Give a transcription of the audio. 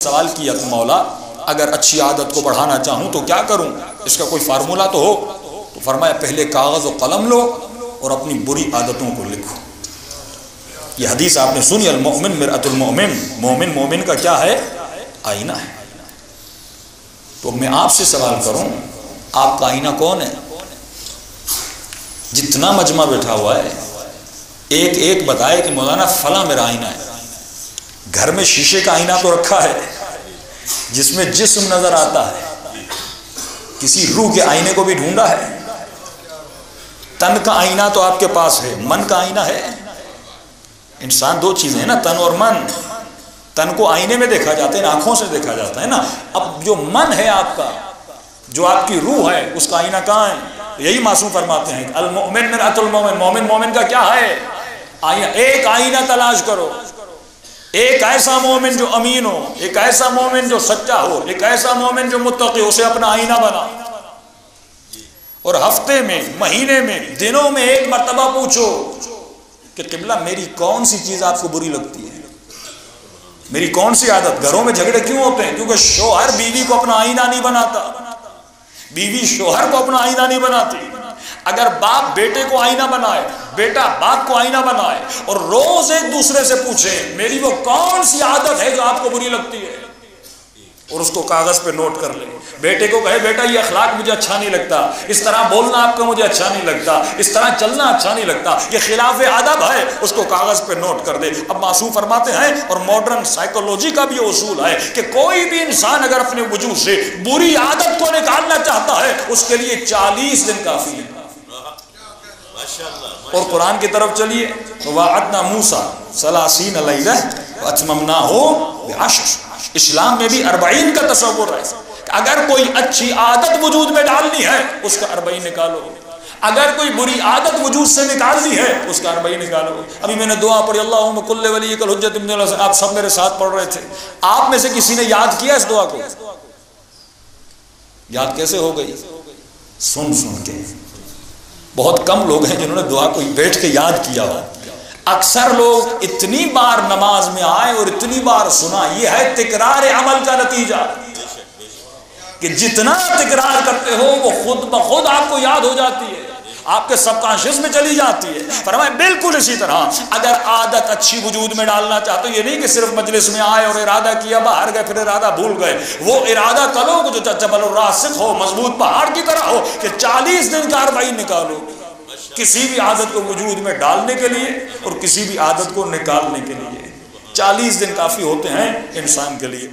सवाल किया तो मौला, अगर अच्छी आदत को बढ़ाना चाहूँ तो क्या करूँ? इसका कोई फार्मूला तो हो? तो फरमाया, पहले कागज़ और कलम लो और अपनी बुरी आदतों को लिखो। यह हदीस आपने सुनी, अलमोमिन मिरतुलमोमिन मोमिन मोमिन का क्या है? आईना है। तो मैं आपसे सवाल करूँ, आपका आईना कौन है? जितना मजमा बैठा हुआ है एक एक बताए कि मौलाना, फला मेरा आईना है। घर में शीशे का आईना तो रखा है, जिसमें जिस्म नज़र आता है। किसी रूह के आईने को भी ढूंढा है। तन का आईना तो आपके पास है, मन का आईना है। इंसान दो चीज़ें हैं ना, तन और मन। तन को आईने में देखा जाता है आँखों से देखा जाता है ना। अब जो मन है आपका, जो आपकी रूह है, उसका आईना कहाँ है? यही मासूम फरमाते हैं, अलमोमिन मोमिन। मोमिन मोमिन का क्या है? आईना, एक आईना तलाश करो। एक ऐसा मोमिन जो अमीन हो, एक ऐसा मोमिन जो सच्चा हो, एक ऐसा मोमिन जो मुत्तकी उसे अपना आईना बना। और हफ़्ते में, महीने में, दिनों में एक मरतबा पूछो कि किबला मेरी कौन सी चीज़ आपको बुरी लगती है? मेरी कौन सी आदत? घरों में झगड़े क्यों होते हैं? क्योंकि शोहर बीवी को अपना आईना नहीं बनाता। बीवी शोहर को अपना आईना नहीं बनाती। अगर बाप बेटे को आईना बनाए, बेटा बाप को आईना बनाए और रोज एक दूसरे से पूछे, मेरी वो कौन सी आदत है जो आपको बुरी लगती है? और उसको कागज़ पे नोट कर ले। बेटे को कहे, बेटा, ये अखलाक मुझे अच्छा नहीं लगता। इस तरह बोलना आपको मुझे अच्छा नहीं लगता। इस तरह चलना अच्छा नहीं लगता। ये खिलाफ अदब है। उसको कागज़ पे नोट कर दे अब मासूम फरमाते हैं, और मॉडर्न साइकोलॉजी का भी असूल है कि कोई भी इंसान अगर अपने वजूद से बुरी आदत को निकालना चाहता है, उसके लिए चालीस दिन काफ़ी है। और कुरान की तरफ़ चलिए वादना मूसा सलासीन अचमना हो इस्लाम में भी अरबाइन का तस्वुर है। अगर कोई अच्छी आदत वजूद में डालनी है, उसका अरबई निकालो। अगर कोई बुरी आदत वजूद से निकालनी है, उसका अरबई निकालो। अभी मैंने दुआ पढ़ी अल्लाह आप सब मेरे साथ पढ़ रहे थे। आप में से किसी ने याद किया इस दुआ को? याद कैसे हो गई? सुन सुन के। बहुत कम लोग हैं जिन्होंने दुआ को बैठ के याद किया हो। अक्सर लोग इतनी बार नमाज़ में आए और इतनी बार सुना यह है तिकरार अमल का नतीजा। कि जितना तिकरार करते हो, वो खुद ब खुद आपको याद हो जाती है। आपके सबकॉन्शियस में चली जाती है। फरमाए, बिल्कुल इसी तरह। अगर आदत अच्छी वजूद में डालना चाहते हो, ये नहीं कि सिर्फ़ मजलिस में आए और इरादा किया, बाहर गए, फिर इरादा भूल गए। वो इरादा करो जो जबल रासिक हो, मज़बूत पहाड़ की तरह हो, कि चालीस दिन कार्रवाई निकालो। किसी भी आदत को वजूद में डालने के लिए और किसी भी आदत को निकालने के लिए। चालीस दिन काफ़ी होते हैं इंसान के लिए।